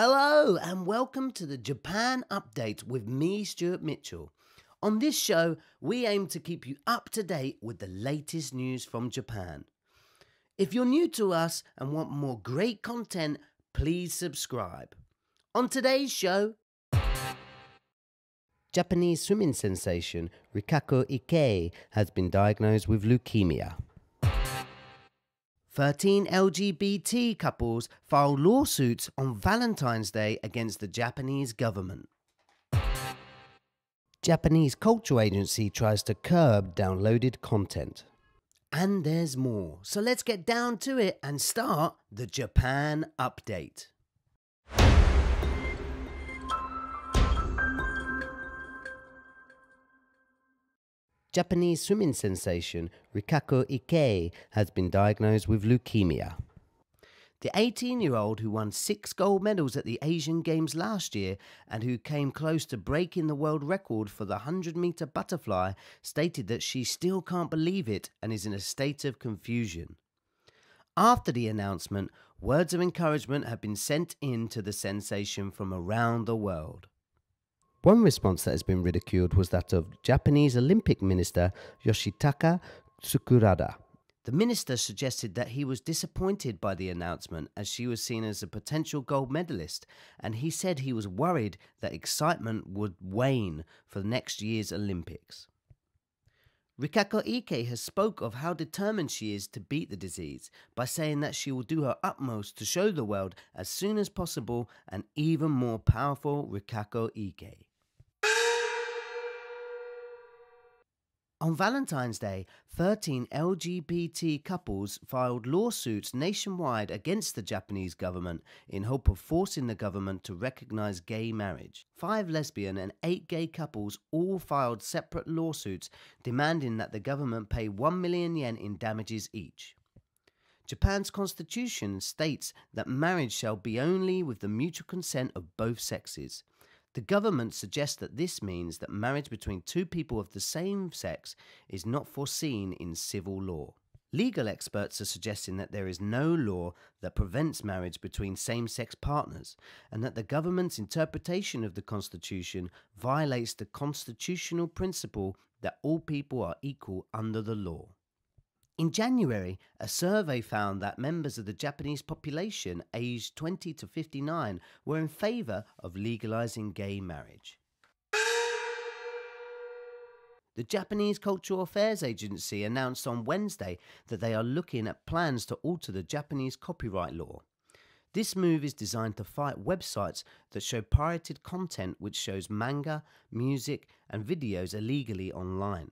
Hello, and welcome to the Japan Update with me, Stuart Mitchell. On this show, we aim to keep you up to date with the latest news from Japan. If you're new to us and want more great content, please subscribe. On today's show, Japanese swimming sensation Rikako Ikee has been diagnosed with leukemia. 13 LGBT couples filed lawsuits on Valentine's Day against the Japanese government. Japanese Culture Agency tries to curb downloaded content. And there's more. So let's get down to it and start the Japan Update. Japanese swimming sensation Rikako Ikee has been diagnosed with leukemia. The 18 year old who won six gold medals at the Asian Games last year and who came close to breaking the world record for the 100 meter butterfly stated that she still can't believe it and is in a state of confusion. After the announcement, words of encouragement have been sent in to the sensation from around the world. One response that has been ridiculed was that of Japanese Olympic Minister Yoshitaka Sakurada. The minister suggested that he was disappointed by the announcement as she was seen as a potential gold medalist, and he said he was worried that excitement would wane for the next year's Olympics. Rikako Ikee has spoke of how determined she is to beat the disease by saying that she will do her utmost to show the world as soon as possible an even more powerful Rikako Ikee. On Valentine's Day, 13 LGBT couples filed lawsuits nationwide against the Japanese government in hope of forcing the government to recognize gay marriage. Five lesbian and eight gay couples all filed separate lawsuits demanding that the government pay 1 million yen in damages each. Japan's constitution states that marriage shall be only with the mutual consent of both sexes. The government suggests that this means that marriage between two people of the same sex is not foreseen in civil law. Legal experts are suggesting that there is no law that prevents marriage between same sex partners, and that the government's interpretation of the Constitution violates the constitutional principle that all people are equal under the law. In January, a survey found that members of the Japanese population aged 20 to 59 were in favour of legalising gay marriage. The Japanese Cultural Affairs Agency announced on Wednesday that they are looking at plans to alter the Japanese copyright law. This move is designed to fight websites that show pirated content which shows manga, music, and videos illegally online.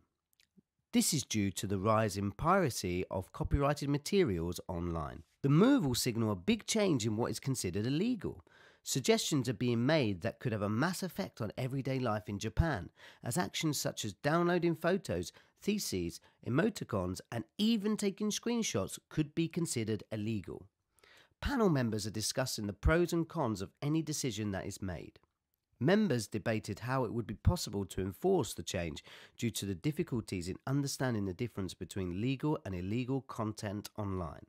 This is due to the rise in piracy of copyrighted materials online. The move will signal a big change in what is considered illegal. Suggestions are being made that could have a mass effect on everyday life in Japan, as actions such as downloading photos, theses, emoticons, and even taking screenshots could be considered illegal. Panel members are discussing the pros and cons of any decision that is made. Members debated how it would be possible to enforce the change due to the difficulties in understanding the difference between legal and illegal content online.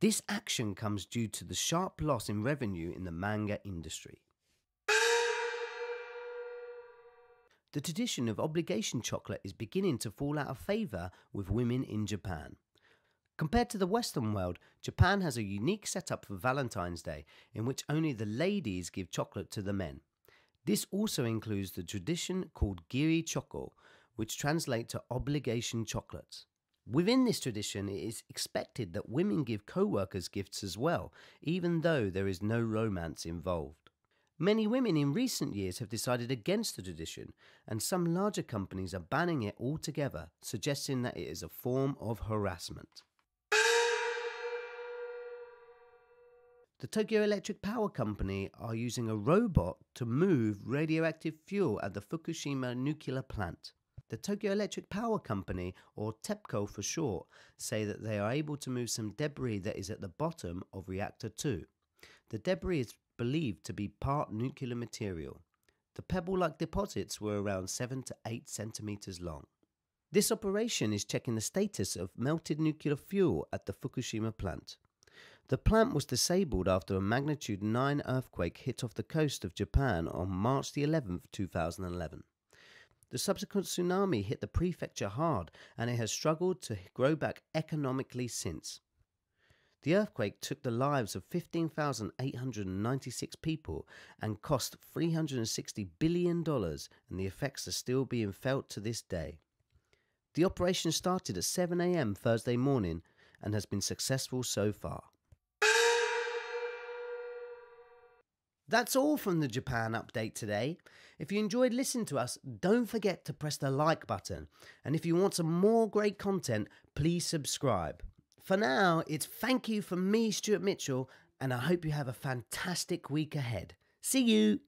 This action comes due to the sharp loss in revenue in the manga industry. The tradition of obligation chocolate is beginning to fall out of favour with women in Japan. Compared to the Western world, Japan has a unique setup for Valentine's Day in which only the ladies give chocolate to the men. This also includes the tradition called giri choco, which translates to obligation chocolates. Within this tradition, it is expected that women give co workers gifts as well, even though there is no romance involved. Many women in recent years have decided against the tradition, and some larger companies are banning it altogether, suggesting that it is a form of harassment. The Tokyo Electric Power Company are using a robot to move radioactive fuel at the Fukushima nuclear plant. The Tokyo Electric Power Company, or TEPCO for short, say that they are able to move some debris that is at the bottom of reactor 2. The debris is believed to be part nuclear material. The pebble like deposits were around 7 to 8 centimeters long. This operation is checking the status of melted nuclear fuel at the Fukushima plant. The plant was disabled after a magnitude 9 earthquake hit off the coast of Japan on March the 11th, 2011. The subsequent tsunami hit the prefecture hard and it has struggled to grow back economically since. The earthquake took the lives of 15,896 people and cost $360 billion, and the effects are still being felt to this day. The operation started at 7 am Thursday morning and has been successful so far. That's all from the Japan update today. If you enjoyed listening to us, don't forget to press the like button. And if you want some more great content, please subscribe. For now, it's thank you from me, Stuart Mitchell, and I hope you have a fantastic week ahead. See you!